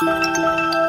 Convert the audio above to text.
Música